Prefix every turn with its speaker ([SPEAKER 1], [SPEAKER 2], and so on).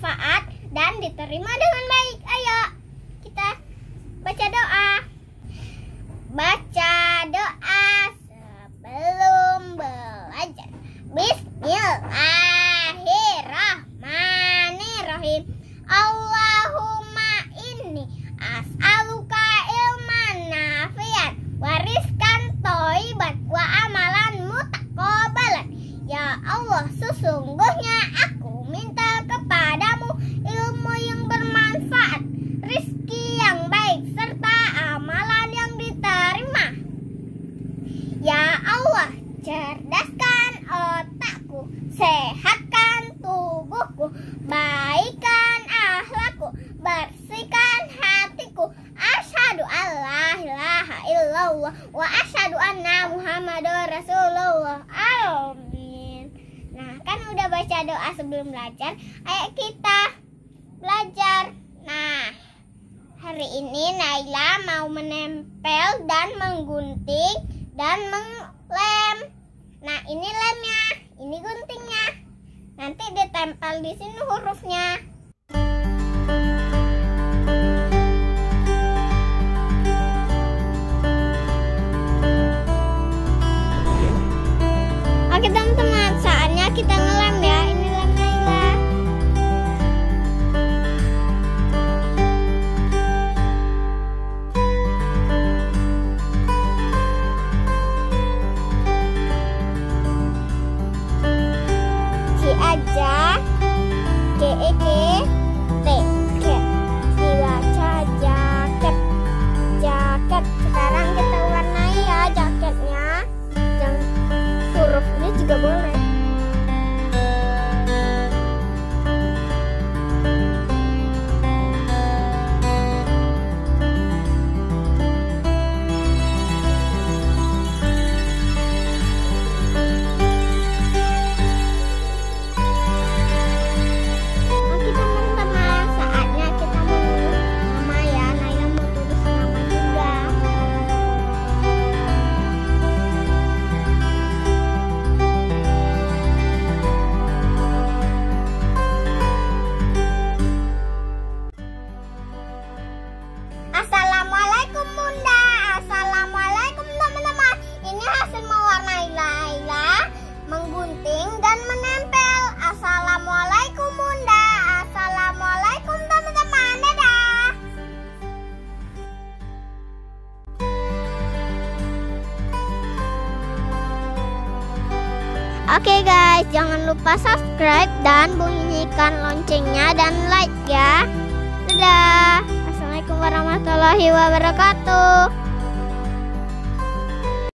[SPEAKER 1] bermanfaat dan diterima dengan baik. Ayo kita baca doa. Baca Allah, cerdaskan otakku, sehatkan tubuhku, baikkan akhlakku, bersihkan hatiku. Asyhadu alla ilaha illallah wa asyhadu anna Muhammadar Rasulullah. Amin. Nah, kan udah baca doa sebelum belajar. Ayo kita belajar. Nah, hari ini Naila mau menempel dan menggunting dan menglem. Nah, ini lemnya, ini guntingnya. Nanti ditempel di sini hurufnya. C Oke guys, jangan lupa subscribe dan bunyikan loncengnya dan like ya. Dadah. Assalamualaikum warahmatullahi wabarakatuh.